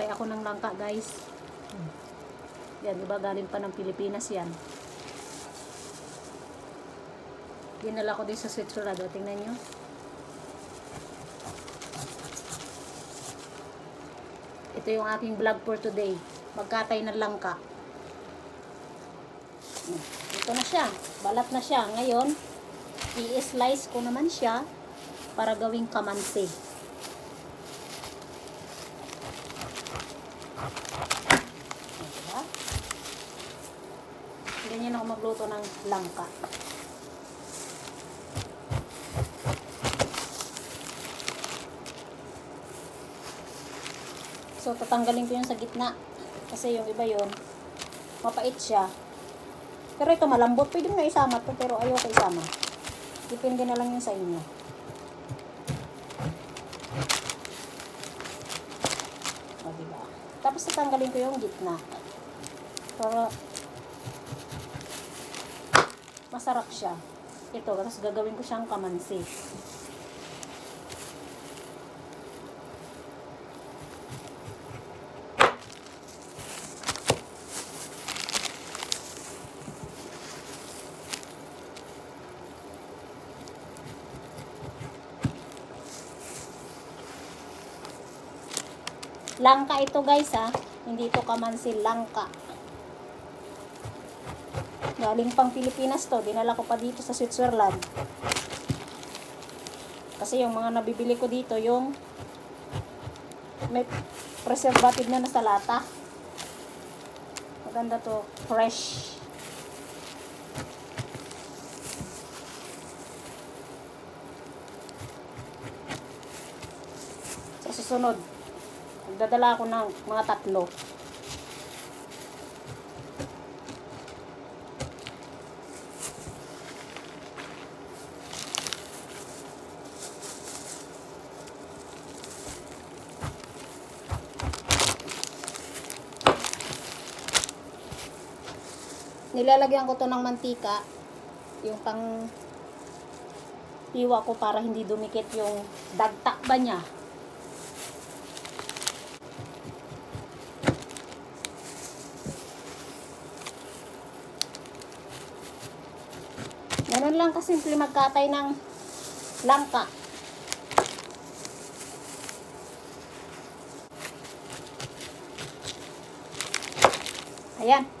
Tatay ako ng langka, guys. Yan, di ba galing pa ng Pilipinas yan. Dinala ko din sa Switzerland. Tingnan nyo. Ito yung aking vlog for today. Magkatay ng langka. Ito na siya. Balat na siya. Ngayon, i-slice ko naman siya para gawing kamansi. Diba? Ganyan ako magluto ng langka. So, tatanggalin ko yung sa gitna. Kasi yung iba yon mapait siya. Pero ito malambot. Pwede mo na isama to, pero ayoko isama. Depende na lang yun sa inyo. O, diba? Tapos tatanggalin ko yung gitna. Para masarap siya. Ito, tapos gagawin ko siyang kamansi. Langka ito guys ha. Hindi ito kamansi, langka. Galing pang Pilipinas to. Dinala ko pa dito sa Switzerland. Kasi yung mga nabibili ko dito, yung may preservative na nasa lata. Maganda to. Fresh. Sa susunod, Magdadala ako ng mga tatlo. Nilalagyan ko to ng mantika, yung pang hiwa ko para hindi dumikit yung dagta ba niya. Ganun lang kasimple magkatay ng langka. Ayan.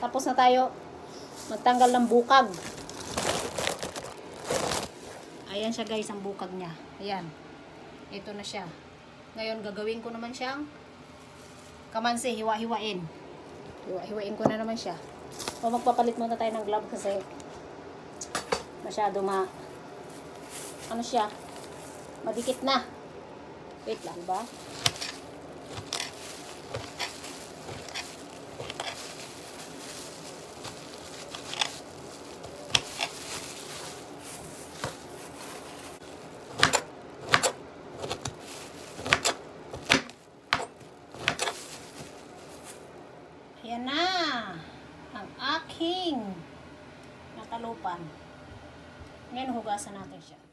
Tapos na tayo magtanggal ng bukag. Ayan siya guys, ang bukag niya. Ayan. Ito na siya. Ngayon, gagawin ko naman siyang kamansi, hiwa-hiwain. Hiwa-hiwain ko na naman siya. O magpapalit muna tayo ng glove kasi masyado ma ano siya madikit na wait lang ba Ayan na ang nakalupan. Ngayon, hugasan natin siya.